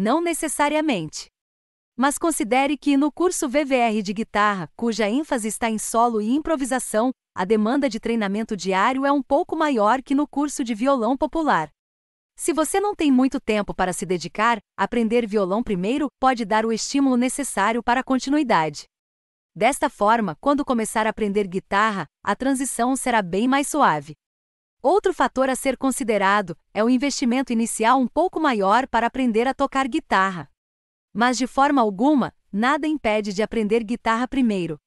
Não necessariamente. Mas considere que no curso VVR de guitarra, cuja ênfase está em solo e improvisação, a demanda de treinamento diário é um pouco maior que no curso de violão popular. Se você não tem muito tempo para se dedicar, aprender violão primeiro pode dar o estímulo necessário para a continuidade. Desta forma, quando começar a aprender guitarra, a transição será bem mais suave. Outro fator a ser considerado é o investimento inicial um pouco maior para aprender a tocar guitarra. Mas de forma alguma, nada impede de aprender guitarra primeiro.